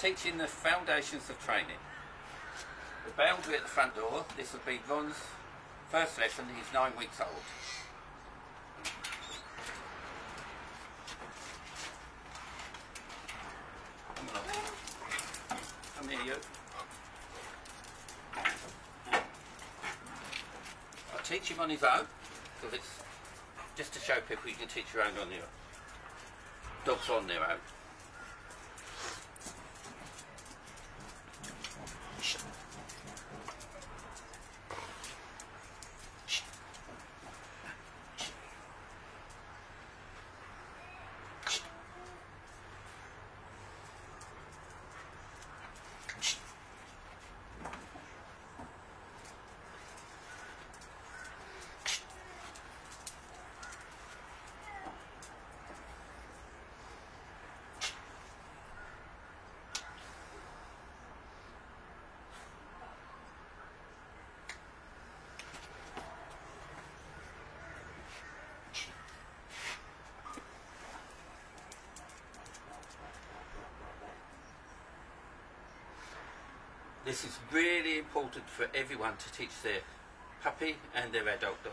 teaching the foundations of training. The boundary at the front door, this will be Ron's first lesson, he's nine weeks old. Come here you. I'll teach him on his own, because it's just to show people you can teach your own on your own. Dogs on their own. This is really important for everyone to teach their puppy and their adult dog.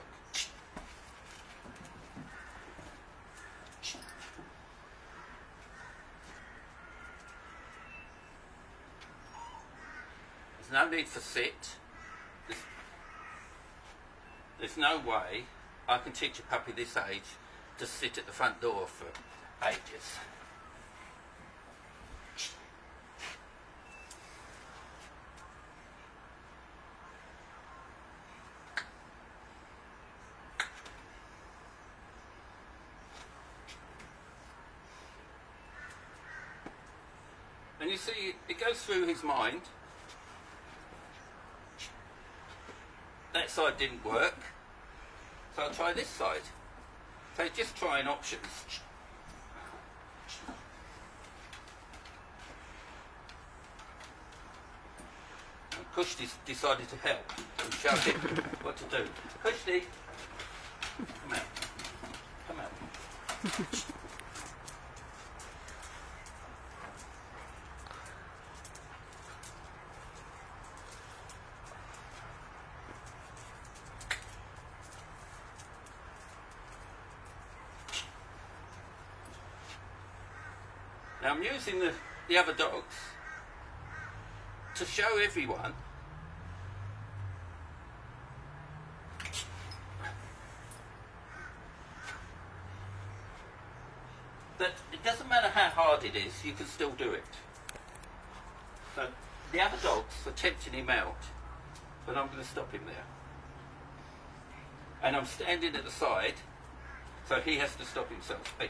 There's no need for sit. There's, there's no way I can teach a puppy this age to sit at the front door for ages. And you see, it goes through his mind. That side didn't work, so I'll try this side. So just trying options. And Kushti's decided to help and him what to do. Kushti, come out. Come out. Now I'm using the, the other dogs to show everyone that it doesn't matter how hard it is, you can still do it. So the other dogs are tempting him out, but I'm going to stop him there. And I'm standing at the side, so he has to stop himself. Hey.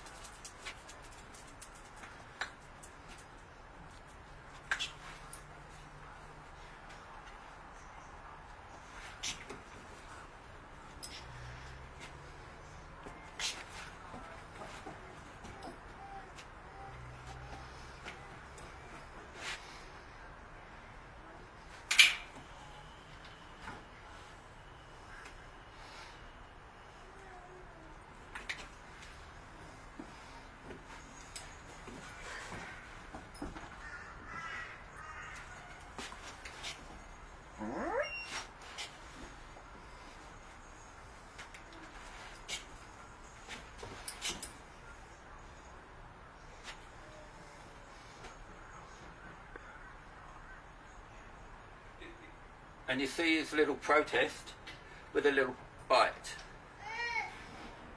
And you see his little protest with a little bite.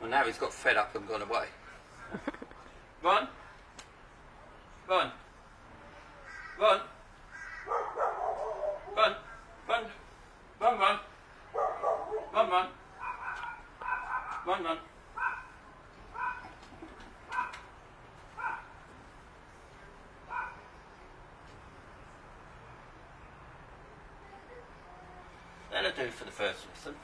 Well, now he's got fed up and gone away. Ron? Ron? Ron? Ron? Ron? Ron, Ron? Ron, Ron? Ron, Ron? That'll do for the first lesson.